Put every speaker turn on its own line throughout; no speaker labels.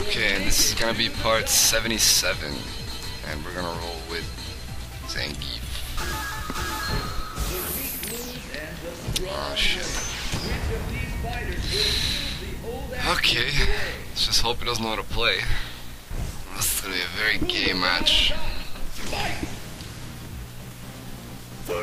Okay, and this is gonna be part 77, and we're gonna roll with Zangief. Oh shit. Okay, let's just hope he doesn't know how to play. This is gonna be a very gay match. Oh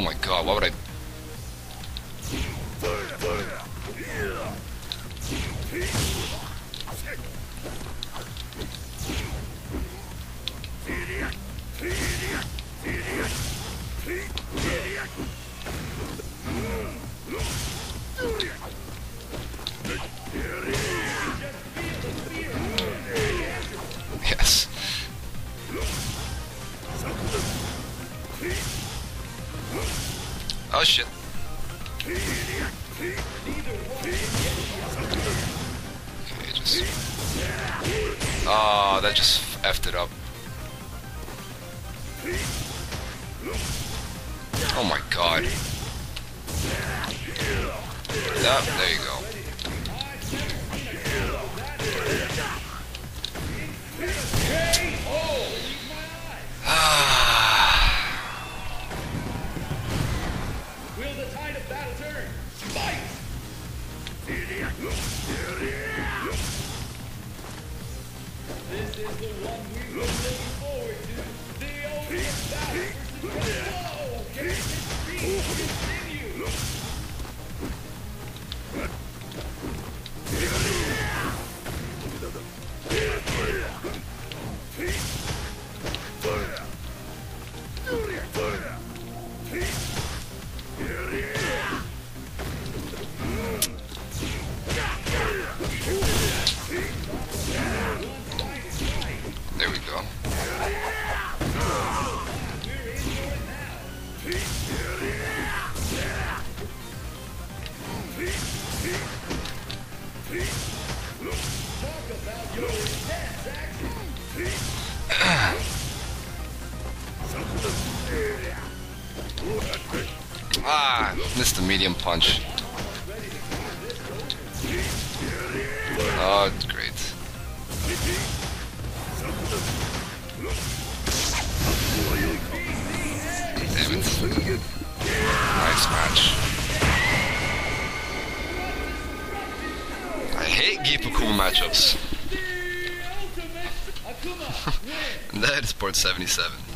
Oh my god, why would I... Yes. Oh shit. Okay, just... Oh, that just effed it up. Oh my god. Yep, there you go.
Turn? This is the one we've been looking forward to. The ultimate battle versus
Ah, missed the medium punch. Oh, Gief Akuma matchups.
The ultimate Akuma wins.
And that is port 77.